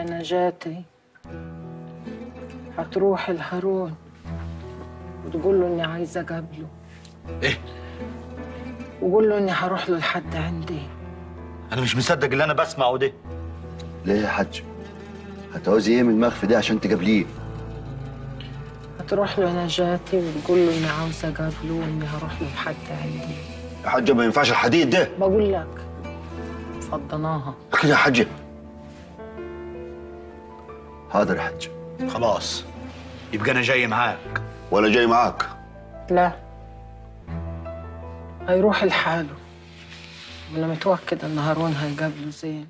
يا نجاتي. هتروح لهارون وتقول له إني عايزه أقابله. إيه؟ وقول له إني هروح له لحد عندي. أنا مش مصدق اللي أنا بسمعه ده. ليه يا حاج؟ هتعوزي إيه من المخفي ده عشان تقابليه؟ هتروح له نجاتي وتقول له إني عاوزه أقابله وإني هروح له لحد عندي. يا حاجة ما ينفعش الحديد ده. بقول لك فضناها. كده يا حاجة حاضر يا حاج خلاص. يبقى أنا جاي معاك. ولا جاي معاك. لا. هيروح لحاله. وأنا متوكد إن هارون هيقابله زين.